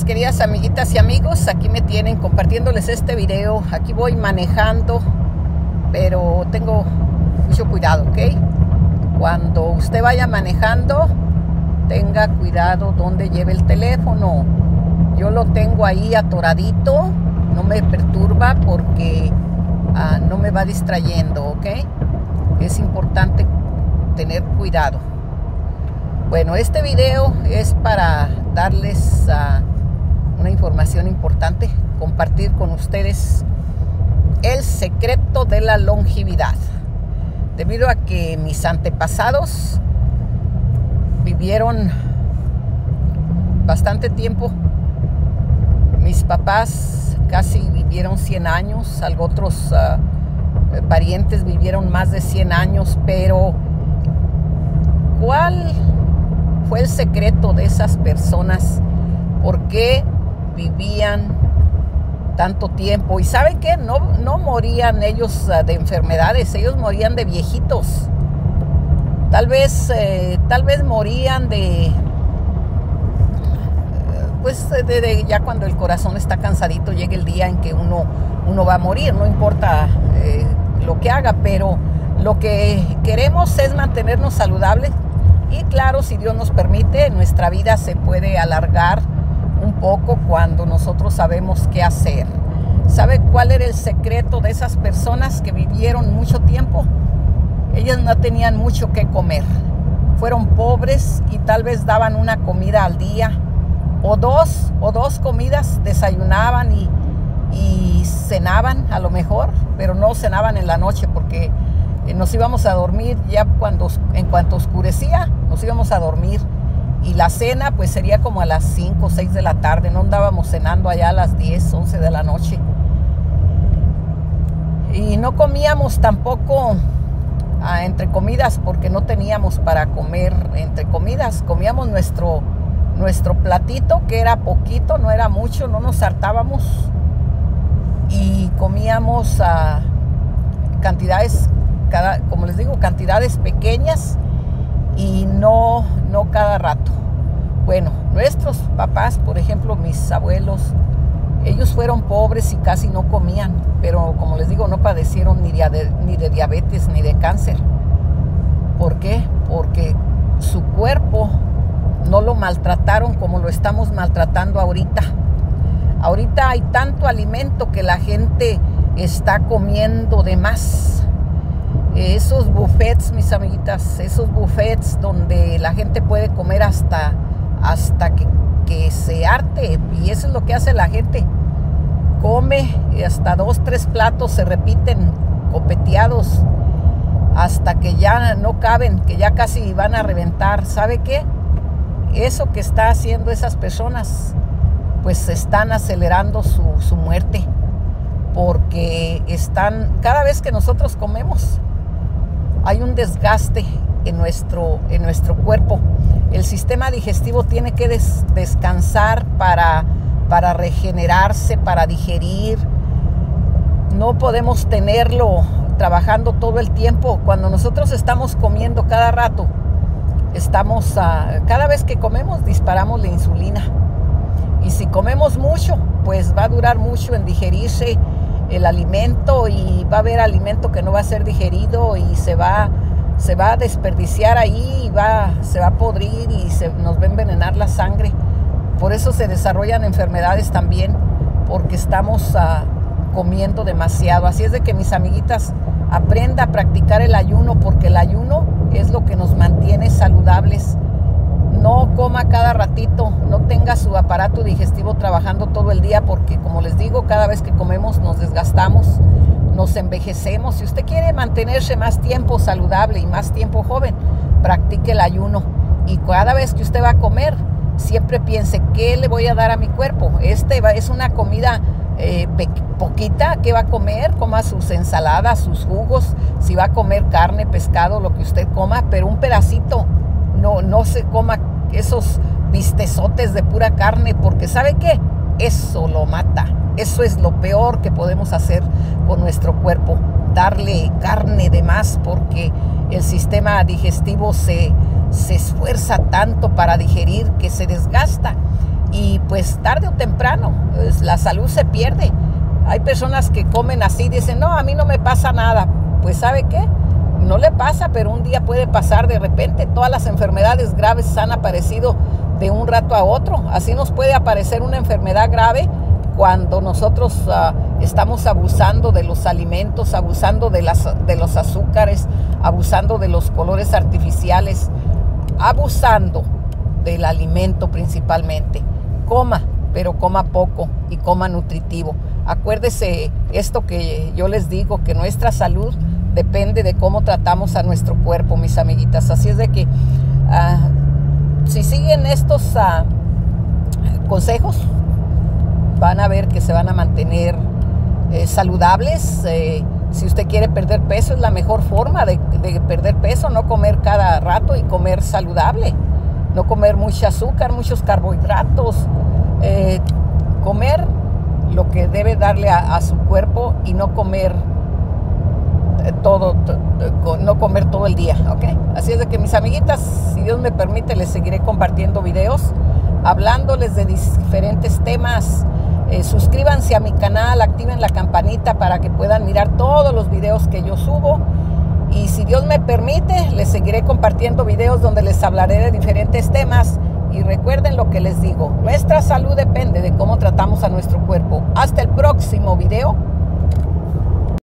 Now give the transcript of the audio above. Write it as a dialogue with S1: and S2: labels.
S1: queridas amiguitas y amigos, aquí me tienen compartiéndoles este video. Aquí voy manejando, pero tengo mucho cuidado, ¿ok? Cuando usted vaya manejando, tenga cuidado donde lleve el teléfono. Yo lo tengo ahí atoradito, no me perturba porque ah, no me va distrayendo, ¿ok? Es importante tener cuidado. Bueno, este video es para darles uh, una información importante, compartir con ustedes el secreto de la longevidad. Debido a que mis antepasados vivieron bastante tiempo, mis papás casi vivieron 100 años, algo otros uh, parientes vivieron más de 100 años, pero ¿cuál fue el secreto de esas personas? ¿Por qué vivían tanto tiempo? Y saben qué? No, no morían ellos ah, de enfermedades, ellos morían de viejitos. Tal vez, eh, tal vez morían de, pues de, ya cuando el corazón está cansadito llega el día en que uno, uno va a morir, no importa eh, lo que haga, pero lo que queremos es mantenernos saludables, y claro, si Dios nos permite, nuestra vida se puede alargar un poco cuando nosotros sabemos qué hacer. ¿Sabe cuál era el secreto de esas personas que vivieron mucho tiempo? Ellas no tenían mucho que comer. Fueron pobres y tal vez daban una comida al día o dos o dos comidas desayunaban y, cenaban a lo mejor, pero no cenaban en la noche porque eh, nos íbamos a dormir ya cuando, en cuanto oscurecía, nos íbamos a dormir. Y la cena pues sería como a las 5 o 6 de la tarde, no andábamos cenando allá a las 10, 11 de la noche. Y no comíamos tampoco ah, entre comidas porque no teníamos para comer entre comidas. Comíamos nuestro, nuestro platito que era poquito, no era mucho, no nos hartábamos. Y comíamos a cantidades como les digo, cantidades pequeñas y no, no cada rato. Bueno, nuestros papás, por ejemplo, mis abuelos, ellos fueron pobres y casi no comían, pero como les digo, no padecieron ni de, ni de diabetes ni de cáncer. ¿Por qué? Porque su cuerpo no lo maltrataron como lo estamos maltratando ahorita. Ahorita hay tanto alimento que la gente está comiendo de más mis amiguitas, esos buffets donde la gente puede comer hasta, hasta que, se arte. Y eso es lo que hace la gente. Come y hasta dos, tres platos se repiten copeteados hasta que ya no caben, que ya casi van a reventar. ¿Sabe qué? Eso que está haciendo esas personas, pues están acelerando su, su muerte. Porque están, cada vez que nosotros comemos, hay un desgaste en nuestro, en nuestro cuerpo. El sistema digestivo tiene que descansar para, para regenerarse, para digerir. No podemos tenerlo trabajando todo el tiempo. Cuando nosotros estamos comiendo cada rato, estamos, cada vez que comemos disparamos la insulina. Y si comemos mucho, pues va a durar mucho en digerirse el alimento y va a haber alimento que no va a ser digerido y se va, se va a desperdiciar ahí y va, se va a podrir y se, nos va a envenenar la sangre. Por eso se desarrollan enfermedades también, porque estamos ah, comiendo demasiado. Así es de que mis amiguitas, aprenda a practicar el ayuno, porque el ayuno es lo que nos mantiene saludables no coma cada ratito, no tenga su aparato digestivo trabajando todo el día porque como les digo, cada vez que comemos nos desgastamos, nos envejecemos. Si usted quiere mantenerse más tiempo saludable y más tiempo joven, practique el ayuno. Y cada vez que usted va a comer, siempre piense, ¿qué le voy a dar a mi cuerpo? Este es una comida eh, poquita que va a comer, coma sus ensaladas, sus jugos, si va a comer carne, pescado, lo que usted coma, pero un pedacito, no, no se coma esos vistezotes de pura carne, porque ¿sabe qué? Eso lo mata. Eso es lo peor que podemos hacer con nuestro cuerpo, darle carne de más porque el sistema digestivo se, se esfuerza tanto para digerir que se desgasta. y pues tarde o temprano la salud se pierde. Hay personas que comen así, dicen, no, a mí no me pasa nada. Pues sabe qué, no le pasa, pero un día puede pasar de repente. Todas las enfermedades graves han aparecido de un rato a otro. Así nos puede aparecer una enfermedad grave cuando nosotros uh, estamos abusando de los alimentos, abusando de, las, de los azúcares, abusando de los colores artificiales, abusando del alimento principalmente. Coma, pero coma poco y coma nutritivo. Acuérdese esto que yo les digo, que nuestra salud depende de cómo tratamos a nuestro cuerpo, mis amiguitas. Así es de que uh, si siguen estos uh, consejos, van a ver que se van a mantener eh, saludables. Eh, si usted quiere perder peso, es la mejor forma de, de, perder peso, no comer cada rato y comer saludable. No comer mucho azúcar, muchos carbohidratos. Eh, comer lo que debe darle a, a su cuerpo y no comer todo, no comer todo el día, ¿ok? Así es de que mis amiguitas, si Dios me permite, les seguiré compartiendo videos, hablándoles de diferentes temas eh, suscríbanse a mi canal, activen la campanita para que puedan mirar todos los videos que yo subo. Y si Dios me permite, les seguiré compartiendo videos donde les hablaré de diferentes temas. Y recuerden lo que les digo, nuestra salud depende de cómo tratamos a nuestro cuerpo. Hasta el próximo video.